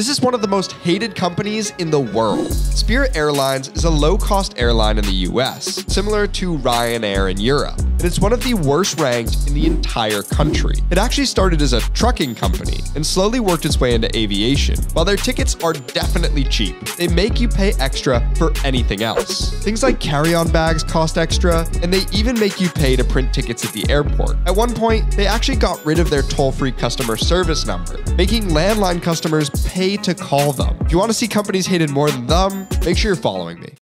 This is one of the most hated companies in the world. Spirit Airlines is a low-cost airline in the US, similar to Ryanair in Europe, and it's one of the worst ranked in the entire country. It actually started as a trucking company and slowly worked its way into aviation. While their tickets are definitely cheap, they make you pay extra for anything else. Things like carry-on bags cost extra, and they even make you pay to print tickets at the airport. At one point, they actually got rid of their toll-free customer service number, making landline customers pay to call them. If you want to see companies hated more than them, make sure you're following me.